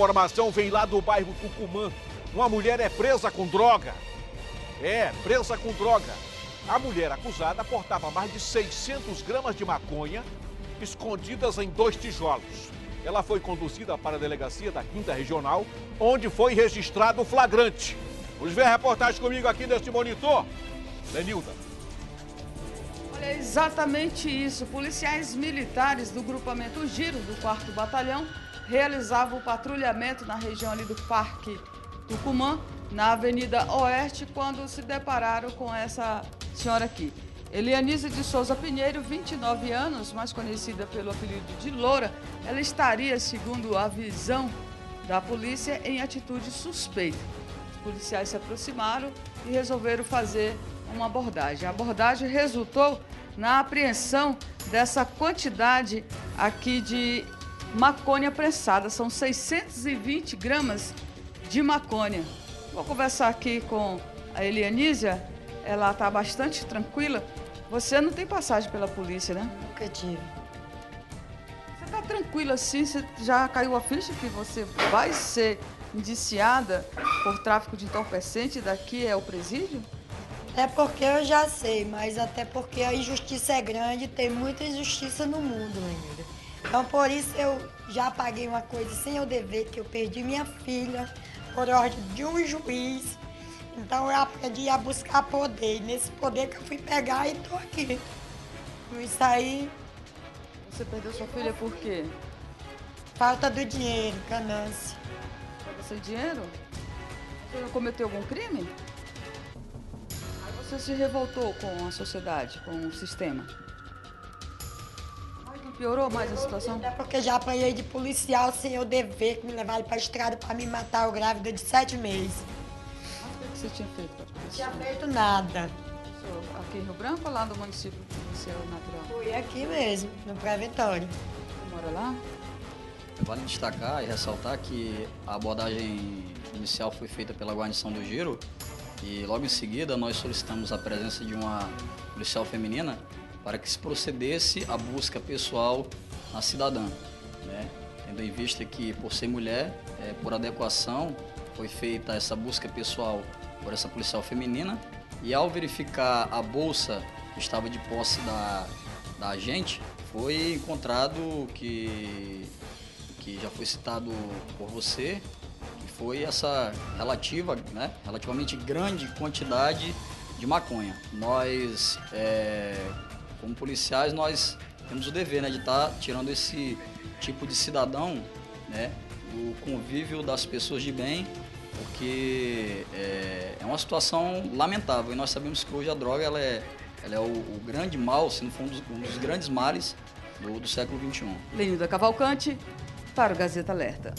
informação vem lá do bairro Tucumã. Uma mulher é presa com droga. É, presa com droga. A mulher acusada portava mais de 600 gramas de maconha escondidas em dois tijolos. Ela foi conduzida para a delegacia da Quinta Regional, onde foi registrado o flagrante. Vamos ver a reportagem comigo aqui neste monitor. Lenilda. Olha, é exatamente isso. Policiais militares do grupamento Giro, do 4 Batalhão, realizavam o patrulhamento na região ali do Parque Tucumã, na Avenida Oeste, quando se depararam com essa senhora aqui. Elianise de Souza Pinheiro, 29 anos, mais conhecida pelo apelido de Loura, ela estaria, segundo a visão da polícia, em atitude suspeita. Os policiais se aproximaram e resolveram fazer uma abordagem. A abordagem resultou na apreensão dessa quantidade aqui de maconha prensada. São 620 gramas de maconha. Vou conversar aqui com a Elianísia. Ela está bastante tranquila. Você não tem passagem pela polícia, né? Nunca tive. Você está tranquila assim? Você já caiu a ficha que você vai ser indiciada por tráfico de entorpecente daqui é o presídio? É porque eu já sei, mas até porque a injustiça é grande, tem muita injustiça no mundo, Lenilda. Então por isso eu já paguei uma coisa sem eu dever, que eu perdi minha filha por ordem de um juiz então eu aprendi a buscar poder. E nesse poder que eu fui pegar e tô aqui. Isso aí. Você perdeu sua filha por quê? Falta do dinheiro, ganância. Falta sem dinheiro? Você não cometeu algum crime? Aí você se revoltou com a sociedade, com o sistema. Mas piorou mais a situação? É porque já apanhei de policial sem eu dever, que me levaram pra estrada pra me matar, eu grávida de sete meses você tinha feito? Não tinha feito nada. Aqui em Rio Branco ou lá no município do seu natural? Fui aqui mesmo, no. Você mora lá? Vale destacar e ressaltar que a abordagem inicial foi feita pela guarnição do Giro e logo em seguida nós solicitamos a presença de uma policial feminina para que se procedesse a busca pessoal na cidadã, né? tendo em vista que por ser mulher, é, por adequação, foi feita essa busca pessoal por essa policial feminina e ao verificar a bolsa que estava de posse da, da agente, foi encontrado que, que já foi citado por você, que foi essa relativa, né, relativamente grande quantidade de maconha. Nós, é, como policiais, nós temos o dever né, de estar tá tirando esse tipo de cidadão né, do convívio das pessoas de bem porque é, é, uma situação lamentável e nós sabemos que hoje a droga ela é, ela é o, o grande mal, se não for um dos, um dos grandes males do, do século XXI. Lenilda Cavalcante, para o Gazeta Alerta.